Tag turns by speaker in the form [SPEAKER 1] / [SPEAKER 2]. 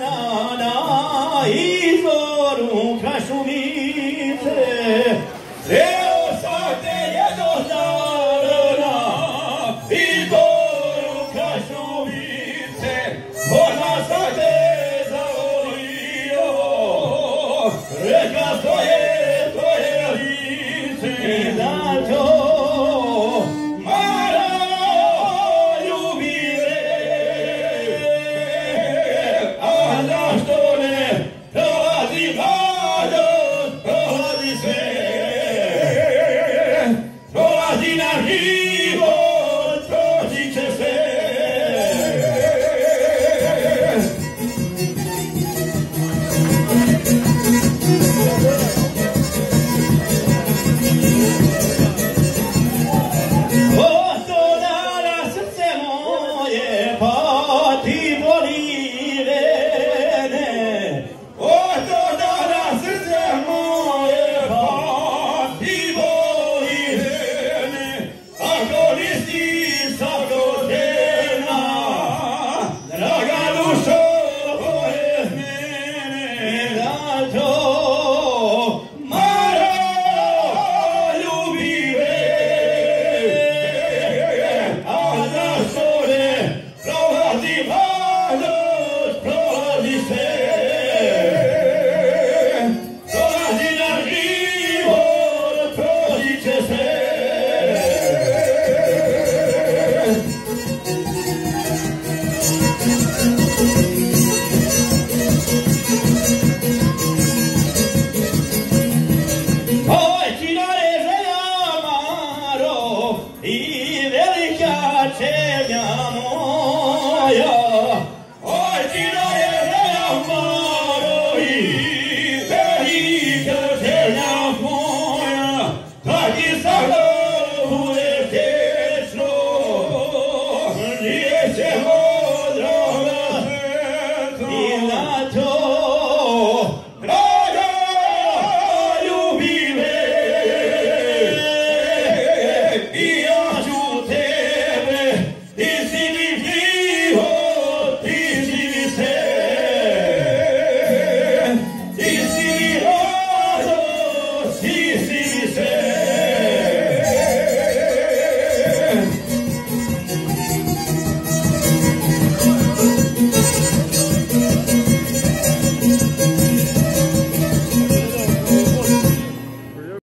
[SPEAKER 1] na na, izvoru Kašumir. He I don't moia